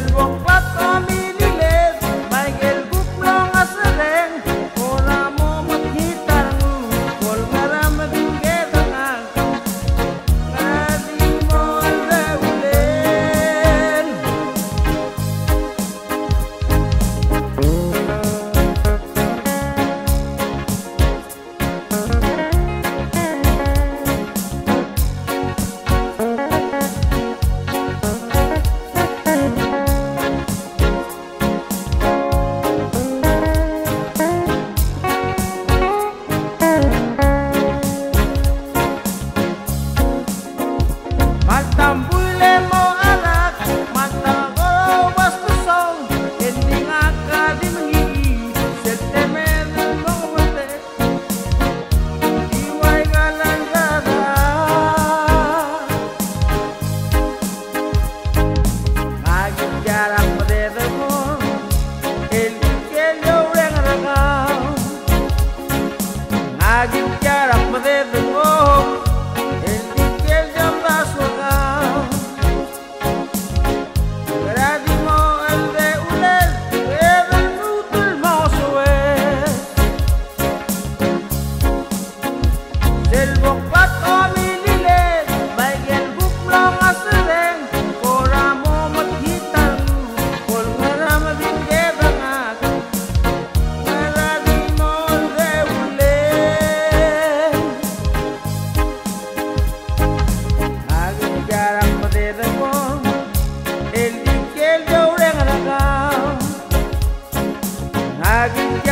vuelvo. I can get up with every. driving